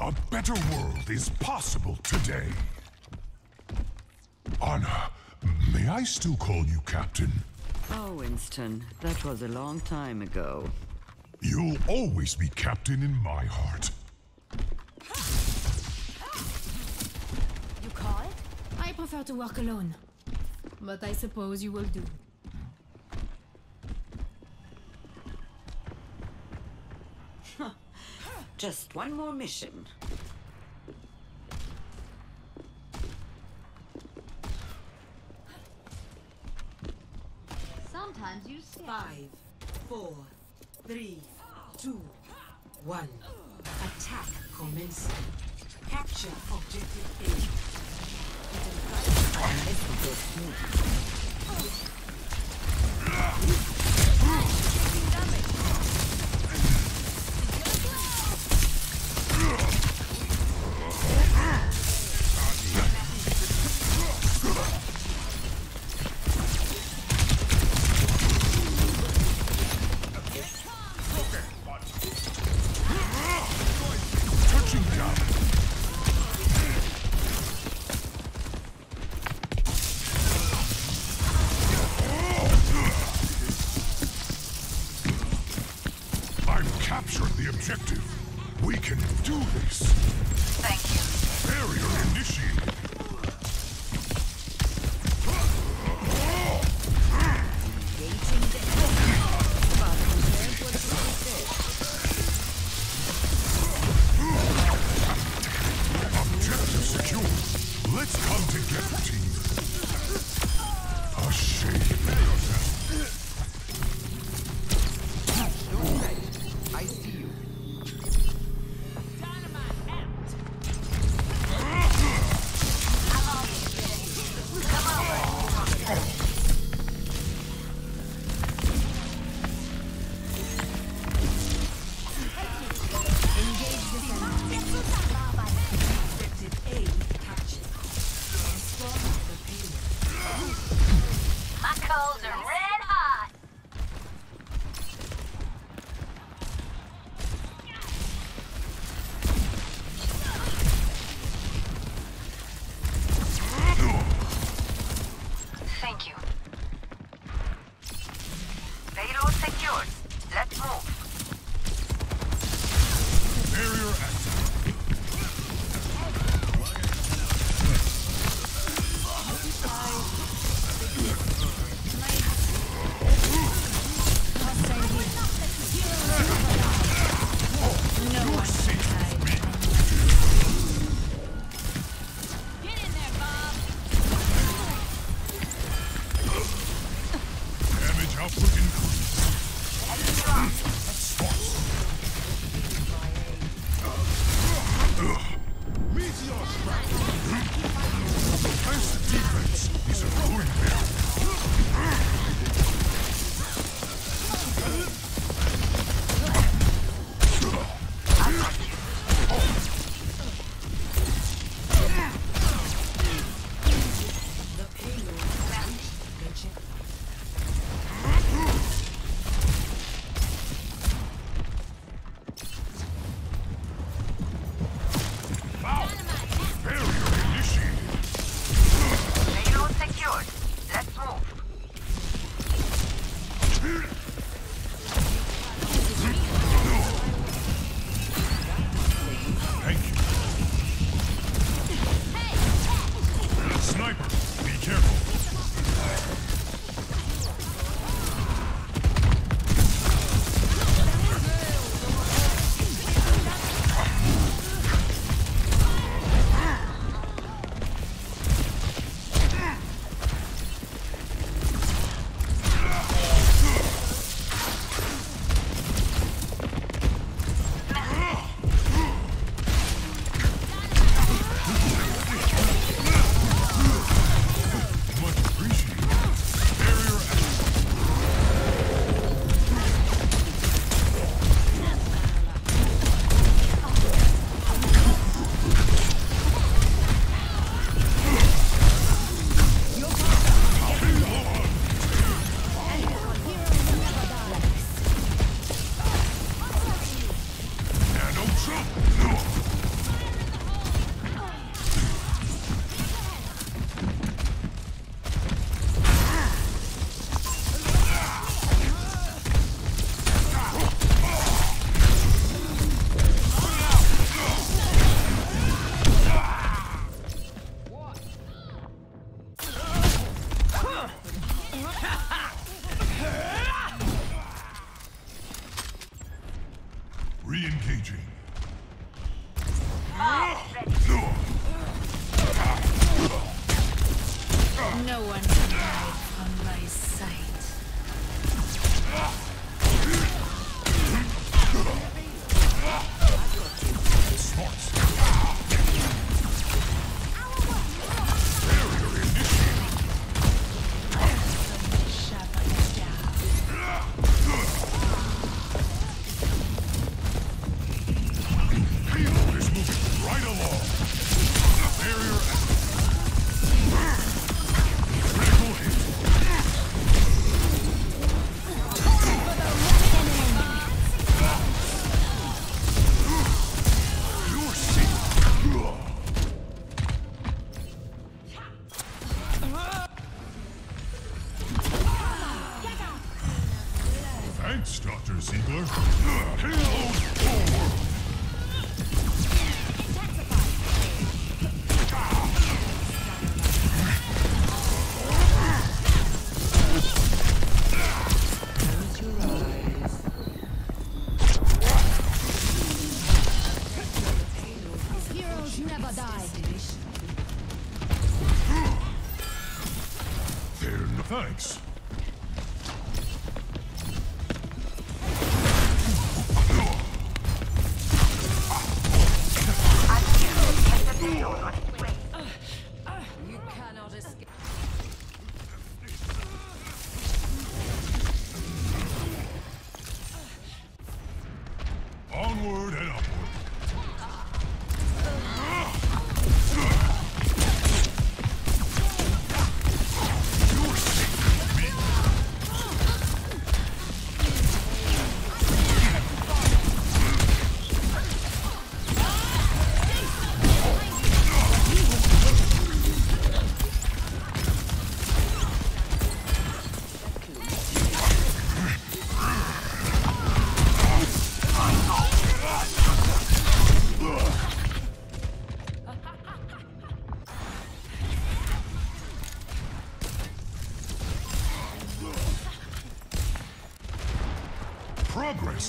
A better world is possible today. Ana, may I still call you Captain? Oh, Winston, that was a long time ago. You'll always be Captain in my heart. You call it? I prefer to work alone. But I suppose you will do. Just one more mission. Sometimes you say. Five, four, three, two, one. Attack commencing. Capture objective A. Touching captured the objective. We can do this. Thank you. Barrier initiated. Objective secure. Let's come together, team. A shame. Engaging. Ah. No one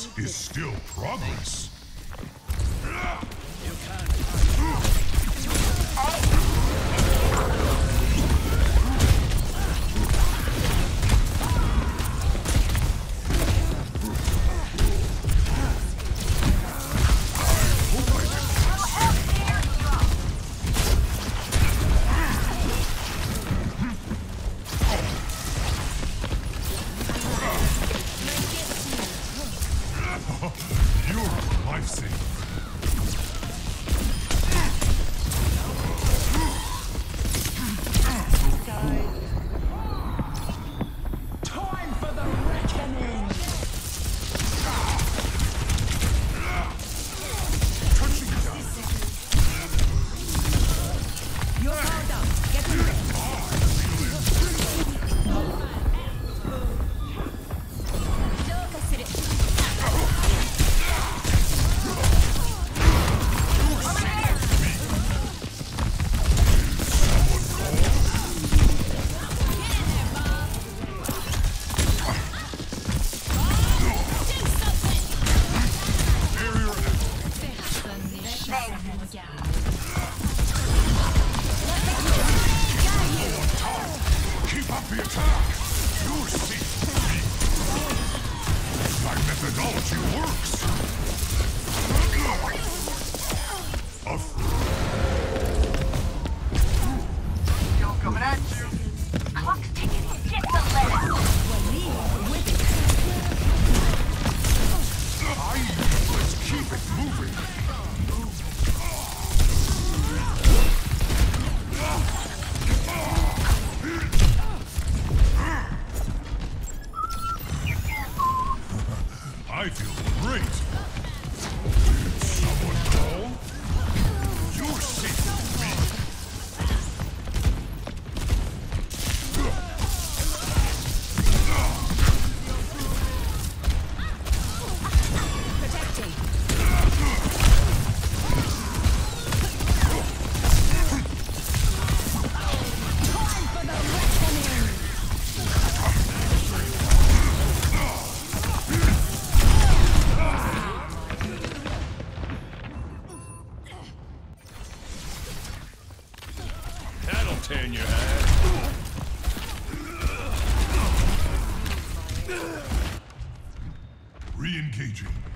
Progress is still progress. Works. turn your head. Re-engaging.